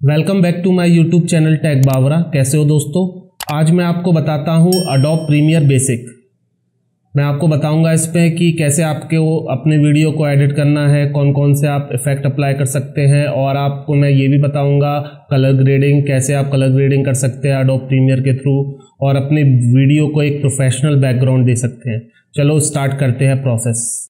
Welcome back to my YouTube channel tag Bawra. कैसे हो दोस्तों? आज मैं आपको बताता हूँ अडोप प्रीमियर बेसिक मैं आपको बताऊँगा इस पर कि कैसे आपके वो अपने वीडियो को एडिट करना है कौन कौन से आप इफ़ेक्ट अप्लाई कर सकते हैं, और आपको मैं ये भी बताऊँगा कलर ग्रेडिंग कैसे आप कलर ग्रेडिंग कर सकते हैं अडोप प्रीमियर के थ्रू और अपने वीडियो को एक प्रोफेशनल बैकग्राउंड दे सकते हैं। चलो स्टार्ट करते हैं प्रोसेस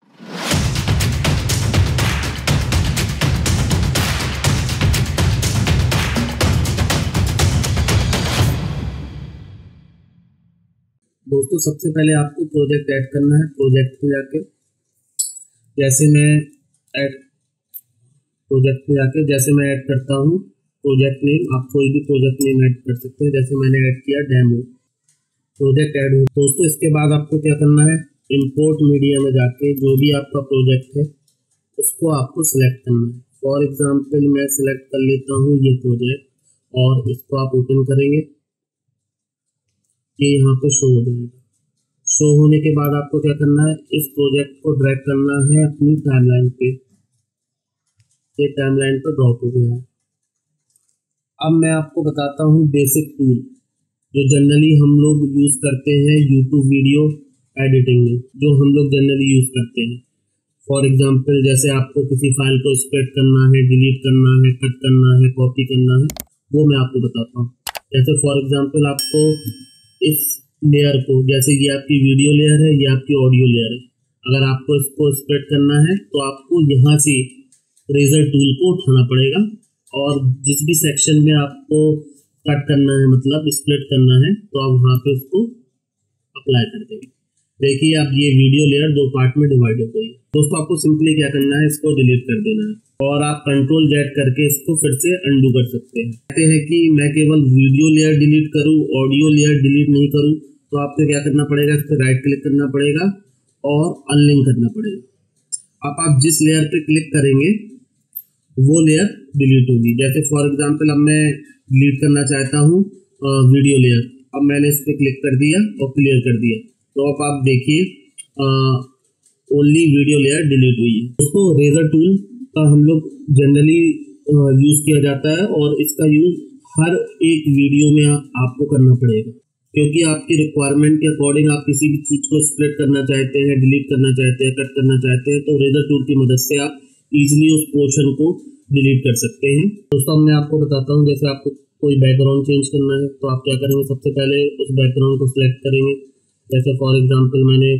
दोस्तों, सबसे पहले आपको प्रोजेक्ट ऐड करना है प्रोजेक्ट पे जाके। जैसे मैं ऐड प्रोजेक्ट पे जाके, जैसे मैं ऐड करता हूँ प्रोजेक्ट नेम आप कोई भी प्रोजेक्ट नेम ऐड कर सकते हैं। जैसे मैंने ऐड किया डेमो प्रोजेक्ट ऐड हो। दोस्तों, इसके बाद आपको क्या करना है? इंपोर्ट मीडिया में जाके जो भी आपका प्रोजेक्ट है, उसको आपको सिलेक्ट करना है। फॉर एग्ज़ाम्पल मैं सिलेक्ट कर लेता हूँ ये प्रोजेक्ट और इसको आप ओपन करेंगे। ये यहाँ पे शो हो जाएगा। शो होने के बाद आपको क्या करना है? इस प्रोजेक्ट को ड्रैग करना है अपनी टाइमलाइन पे। ये टाइमलाइन पर ड्रॉप हो गया है। अब मैं आपको बताता हूँ बेसिक टूल जो जनरली हम लोग यूज़ करते हैं यूट्यूब वीडियो एडिटिंग में, जो हम लोग जनरली यूज़ करते हैं। फॉर एग्ज़ाम्पल जैसे आपको किसी फ़ाइल को स्प्रेड करना है डिलीट करना है कट करना है कॉपी करना है, वो मैं आपको बताता हूँ। जैसे फॉर एग्ज़ाम्पल आपको इस लेयर को, जैसे ये आपकी वीडियो लेयर है, ये आपकी ऑडियो लेयर है। अगर आपको इसको स्प्रेड करना है तो आपको यहाँ से रेजर टूल को उठाना पड़ेगा और जिस भी सेक्शन में आपको कट करना है मतलब स्प्लिट करना है तो आप वहाँ पे उसको अप्लाई कर देंगे। देखिए, अब ये वीडियो लेयर दो पार्ट में डिवाइड हो गई। दोस्तों आपको सिंपली क्या करना है, इसको डिलीट कर देना है। और आप कंट्रोल जेड करके इसको फिर से अंडू कर सकते हैं। कहते हैं कि मैं केवल वीडियो लेयर डिलीट करूँ ऑडियो लेयर डिलीट नहीं करूँ तो आपको क्या करना पड़ेगा, इस पर राइट क्लिक करना पड़ेगा और अनलिंक करना पड़ेगा। अब आप जिस लेयर पे क्लिक करेंगे, वो लेयर डिलीट होगी। जैसे फॉर एग्जांपल अब मैं डिलीट करना चाहता हूँ वीडियो लेयर अब मैंने इस पर क्लिक कर दिया और क्लियर कर दिया। तो अब आप देखिए ओनली वीडियो लेयर डिलीट हुई है। दोस्तों रेजर टूल का हम लोग जनरली यूज़ किया जाता है और इसका यूज़ हर एक वीडियो में आपको करना पड़ेगा। क्योंकि आपकी रिक्वायरमेंट के अकॉर्डिंग आप किसी भी चीज़ को स्प्लिट करना चाहते हैं डिलीट करना चाहते हैं कट करना चाहते हैं तो रेजर टूल की मदद से आप इजीली उस पोर्शन को डिलीट कर सकते हैं। दोस्तों मैं आपको बताता हूँ, जैसे आपको कोई बैकग्राउंड चेंज करना है तो आप क्या करेंगे? सबसे पहले उस बैकग्राउंड को सिलेक्ट करेंगे। जैसे फॉर एग्जांपल मैंने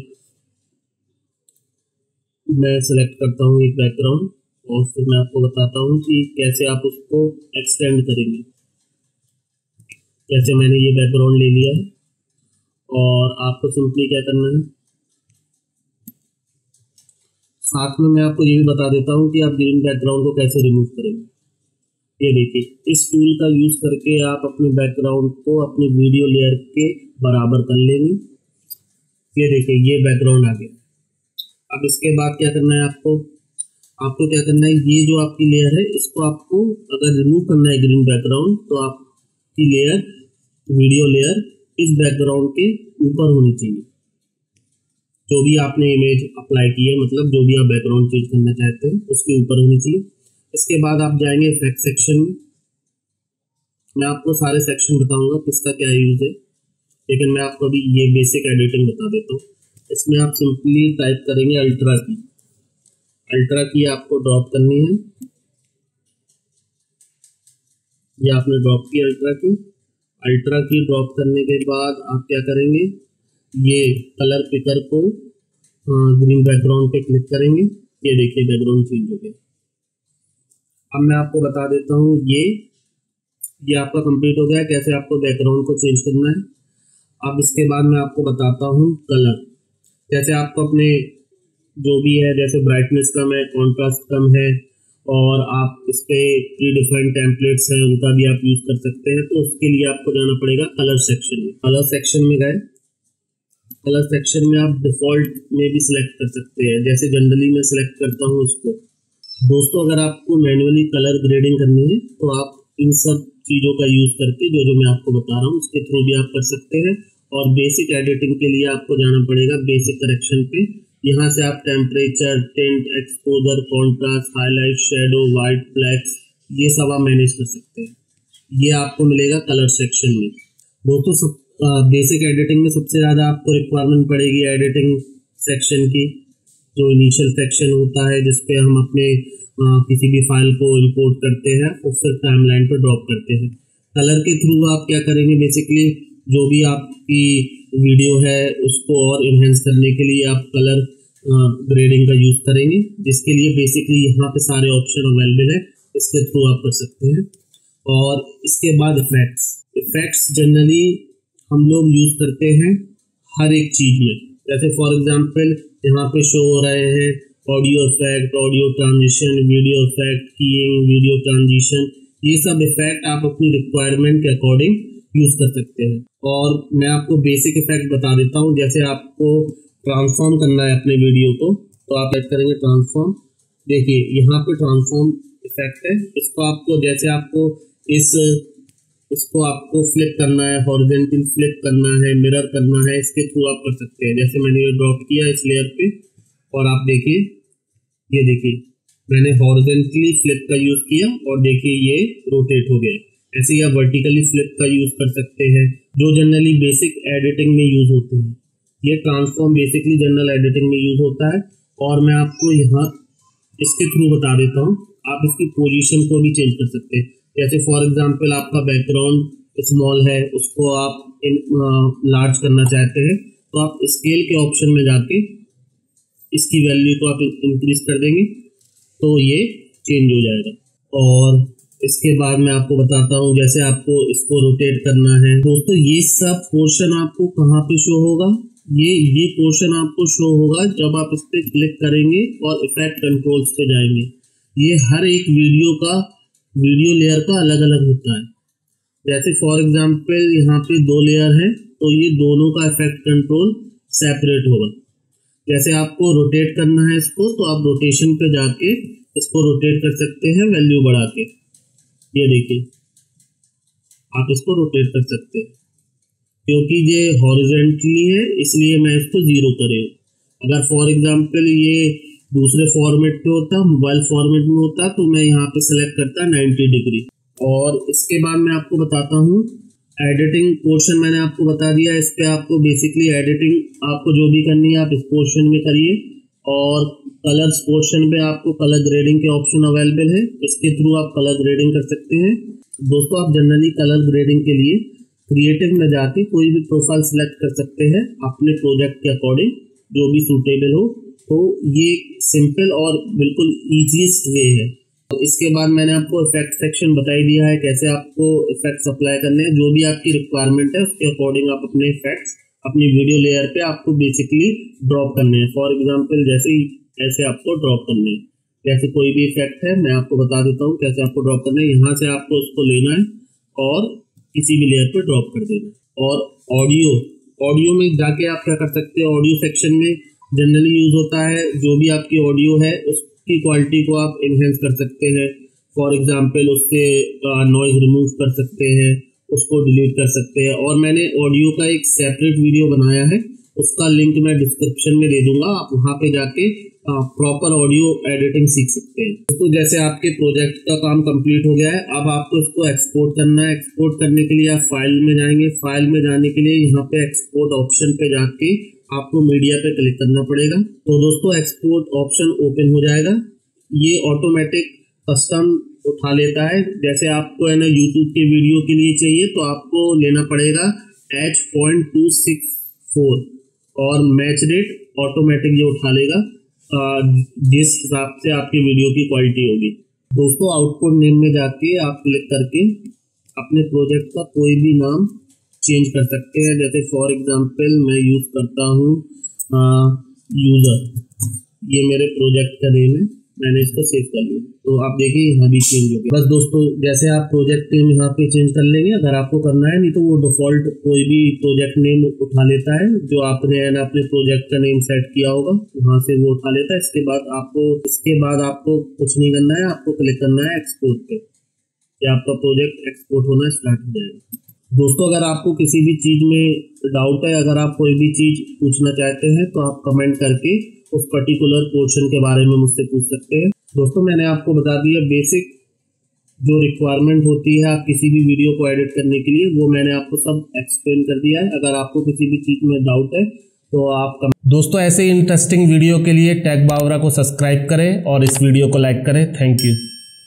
मैं सेलेक्ट करता हूँ एक बैकग्राउंड और फिर मैं आपको बताता हूँ कि कैसे आप उसको एक्सटेंड करेंगे। जैसे मैंने ये बैकग्राउंड ले लिया है और आपको सिंपली क्या करना है? साथ में मैं आपको ये भी बता देता हूँ कि आप ग्रीन बैकग्राउंड को कैसे रिमूव करेंगे। ये देखिए, इस टूल का यूज़ करके आप अपने बैकग्राउंड को अपने वीडियो लेयर के बराबर कर लेंगे। ये देखिए, ये बैकग्राउंड आ गया। अब इसके बाद क्या करना है आपको? आपको क्या करना है, ये जो आपकी लेयर है, इसको आपको अगर रिमूव करना है ग्रीन बैकग्राउंड तो आपकी लेयर वीडियो लेयर इस बैकग्राउंड के ऊपर होनी चाहिए। जो भी आपने इमेज अप्लाई की है मतलब जो भी आप बैकग्राउंड चेंज करना चाहते हैं, उसके ऊपर होनी चाहिए। इसके बाद आप जाएँगे इफ़ेक्ट सेक्शन में। आपको सारे सेक्शन बताऊँगा, किसका क्या यूज़ है। लेकिन मैं आपको अभी ये बेसिक एडिटिंग बता देता हूँ। इसमें आप सिंपली टाइप करेंगे अल्ट्रा की अल्ट्रा की आपको ड्रॉप करनी है। ये आपने ड्रॉप की अल्ट्रा की अल्ट्रा की ड्रॉप करने के बाद आप क्या करेंगे? ये कलर पिकर को ग्रीन बैकग्राउंड पे क्लिक करेंगे। ये देखिए बैकग्राउंड चेंज हो गया। अब मैं आपको बता देता हूँ, ये ये आपका कंप्लीट हो गया। कैसे आपको बैकग्राउंड को चेंज करना है? अब इसके बाद मैं आपको बताता हूँ कलर जैसे आपको अपने जो भी है, जैसे ब्राइटनेस कम है कॉन्ट्रास्ट कम है, और आप इस पर प्री डिफरेंट टेम्पलेट्स हैं, उनका भी आप यूज़ कर सकते हैं तो उसके लिए आपको जाना पड़ेगा कलर सेक्शन में। कलर सेक्शन में गए कलर सेक्शन में आप डिफ़ॉल्ट में भी सिलेक्ट कर सकते हैं। जैसे जनरली मैं सिलेक्ट करता हूँ उसको। दोस्तों, अगर आपको मैनुअली कलर ग्रेडिंग करनी है तो आप इन सब चीज़ों का यूज़ करके, जो जो मैं आपको बता रहा हूँ, उसके थ्रू भी आप कर सकते हैं। और बेसिक एडिटिंग के लिए आपको जाना पड़ेगा बेसिक करेक्शन पे। यहाँ से आप temperature tint exposure contrast highlight shadow white blacks ये सब आप मैनेज कर सकते हैं। ये आपको मिलेगा कलर सेक्शन में। दोस्तों सब बेसिक एडिटिंग में सबसे ज़्यादा आपको रिक्वायरमेंट पड़ेगी एडिटिंग सेक्शन की। जो इनिशियल सेक्शन होता है जिसपे हम अपने आ, किसी भी फ़ाइल को इंपोर्ट करते हैं और फिर टाइमलाइन पर ड्रॉप करते हैं। कलर के थ्रू आप क्या करेंगे? बेसिकली जो भी आपकी वीडियो है, उसको और इन्हेंस करने के लिए आप कलर ग्रेडिंग का यूज़ करेंगे। जिसके लिए बेसिकली यहाँ पे सारे ऑप्शन अवेलेबल है, इसके थ्रू आप कर सकते हैं। और इसके बाद इफ़ेक्ट्स इफ़ेक्ट्स जनरली हम लोग यूज़ करते हैं हर एक चीज़ में। जैसे फॉर एग्जांपल यहाँ पे शो हो रहे हैं audio effect audio transition video effect keying video transition ये सब इफ़ेक्ट आप अपनी रिक्वायरमेंट के अकॉर्डिंग यूज़ कर सकते हैं। और मैं आपको बेसिक इफ़ेक्ट बता देता हूँ, जैसे आपको ट्रांसफॉर्म करना है अपने वीडियो को तो आप ऐड करेंगे ट्रांसफॉर्म देखिए, यहाँ पे ट्रांसफॉर्म इफ़ेक्ट है। इसको आपको, जैसे आपको इस, इसको आपको फ्लिप करना है हॉरिजेंटल फ्लिप करना है मिरर करना है, इसके थ्रू आप कर सकते हैं। जैसे मैंने ये ड्रॉप किया इस लेयर पे, और आप देखिए, ये देखिए, मैंने हॉरिजेंटली फ्लिप का यूज़ किया, और देखिए ये रोटेट हो गया। ऐसे ही आप वर्टिकली फ्लिप का यूज़ कर सकते हैं, जो जनरली बेसिक एडिटिंग में यूज़ होते हैं। ये ट्रांसफॉर्म बेसिकली जनरल एडिटिंग में यूज़ होता है, और मैं आपको यहाँ इसके थ्रू बता देता हूँ। आप इसकी पोजीशन को भी चेंज कर सकते हैं। जैसे फॉर एग्जांपल आपका बैकग्राउंड स्मॉल है, उसको आप इन लार्ज करना चाहते हैं तो आप स्केल के ऑप्शन में जाके इसकी वैल्यू को आप इंक्रीज कर देंगे तो ये चेंज हो जाएगा। और इसके बाद मैं आपको बताता हूँ जैसे आपको इसको रोटेट करना है। दोस्तों, ये सब पोर्शन आपको कहाँ पे शो होगा? ये ये पोर्शन आपको शो होगा जब आप इस पर क्लिक करेंगे और इफ़ेक्ट कंट्रोल्स पे जाएँगे। ये हर एक वीडियो का वीडियो लेयर का अलग अलग होता है। जैसे फॉर एग्जांपल यहाँ पे दो लेयर है तो ये दोनों का इफ़ेक्ट कंट्रोल सेपरेट होगा। जैसे आपको रोटेट करना है इसको तो आप रोटेशन पे जाके इसको रोटेट कर सकते हैं वैल्यू बढ़ा के। ये देखिए, आप इसको रोटेट कर सकते हैं। क्योंकि ये हॉरिजेंटली है, इसलिए मैं इसको ज़ीरो करे अगर फॉर एग्जांपल ये दूसरे फॉर्मेट पे होता मोबाइल फॉर्मेट में होता तो मैं यहाँ पे सेलेक्ट करता नाइन्टी डिग्री और इसके बाद मैं आपको बताता हूँ एडिटिंग पोर्शन मैंने आपको बता दिया, इस पर आपको बेसिकली एडिटिंग आपको जो भी करनी है, आप इस पोर्शन में करिए। और कलर्स पोर्शन पे आपको कलर ग्रेडिंग के ऑप्शन अवेलेबल है। इसके थ्रू आप कलर ग्रेडिंग कर सकते हैं। दोस्तों, आप जनरली कलर ग्रेडिंग के लिए क्रिएटिव में जाके कोई भी प्रोफ़ाइल सेलेक्ट कर सकते हैं अपने प्रोजेक्ट के अकॉर्डिंग जो भी सूटेबल हो। तो ये सिंपल और बिल्कुल ईजीएस्ट वे है। तो इसके बाद मैंने आपको इफ़ेक्ट सेक्शन बताई दिया है, कैसे आपको इफेक्ट्स अप्लाई करने हैं। जो भी आपकी रिक्वायरमेंट है, उसके अकॉर्डिंग आप अपने इफेक्ट्स अपनी वीडियो लेयर पे आपको बेसिकली ड्रॉप करने हैं। फॉर एग्जांपल जैसे ऐसे आपको ड्रॉप करने जैसे कोई भी इफ़ेक्ट है, मैं आपको बता देता हूँ कैसे आपको ड्रॉप करना है। यहाँ से आपको उसको लेना है और किसी भी लेयर पर ड्रॉप कर देना और ऑडियो ऑडियो में जाके आप क्या कर सकते हैं ऑडियो सेक्शन में जनरली यूज़ होता है। जो भी आपकी ऑडियो है, उसकी क्वालिटी को आप इन्हेंस कर सकते हैं। फॉर एग्ज़ाम्पल उससे नॉइज़ रिमूव कर सकते हैं, उसको डिलीट कर सकते हैं। और मैंने ऑडियो का एक सेपरेट वीडियो बनाया है। उसका लिंक मैं डिस्क्रिप्शन में दे दूँगा। आप वहाँ पे जाके प्रॉपर ऑडियो एडिटिंग सीख सकते हैं। तो जैसे आपके प्रोजेक्ट का काम कंप्लीट हो गया है, अब आपको इसको एक्सपोर्ट करना है। एक्सपोर्ट करने के लिए आप फ़ाइल में जाएँगे। फ़ाइल में जाने के लिए यहाँ पे एक्सपोर्ट ऑप्शन पे जाके आपको मीडिया पे क्लिक करना पड़ेगा। तो दोस्तों एक्सपोर्ट ऑप्शन ओपन हो जाएगा। ये ऑटोमेटिक कस्टम उठा लेता है। जैसे आपको, है ना यूट्यूब के वीडियो के लिए चाहिए तो आपको लेना पड़ेगा H point two six four और मैच रेट ऑटोमेटिक ये उठा लेगा जिस हिसाब से आपकी वीडियो की क्वालिटी होगी। दोस्तों आउटपुट नेम में जाके आप क्लिक करके अपने प्रोजेक्ट का कोई भी नाम चेंज कर सकते हैं। जैसे फॉर एग्जांपल मैं यूज़ करता हूँ यूज़र ये मेरे प्रोजेक्ट का नेम है। मैंने इसको सेव कर लिया। तो आप देखिए यहाँ भी चेंज हो गया। बस दोस्तों, जैसे आप प्रोजेक्ट नेम यहाँ पे चेंज कर लेंगे, अगर आपको करना है, नहीं तो वो डिफ़ॉल्ट कोई भी प्रोजेक्ट नेम उठा लेता है, जो आपने अपने प्रोजेक्ट का नेम सेट किया होगा, वहाँ से वो उठा लेता है। इसके बाद आपको, इसके बाद आपको कुछ नहीं करना है, आपको क्लिक करना है एक्सपोर्ट पे। आपका प्रोजेक्ट एक्सपोर्ट होना स्टार्ट हो जाएगा। दोस्तों, अगर आपको किसी भी चीज़ में डाउट है, अगर आप कोई भी चीज़ पूछना चाहते हैं तो आप कमेंट करके उस पर्टिकुलर पोर्शन के बारे में मुझसे पूछ सकते हैं। दोस्तों, मैंने आपको बता दिया बेसिक जो रिक्वायरमेंट होती है आप किसी भी वीडियो को एडिट करने के लिए, वो मैंने आपको सब एक्सप्लेन कर दिया है। अगर आपको किसी भी चीज़ में डाउट है तो आप कम... दोस्तों, ऐसे इंटरेस्टिंग वीडियो के लिए टैग बावरा को सब्सक्राइब करें और इस वीडियो को लाइक करें। Thank you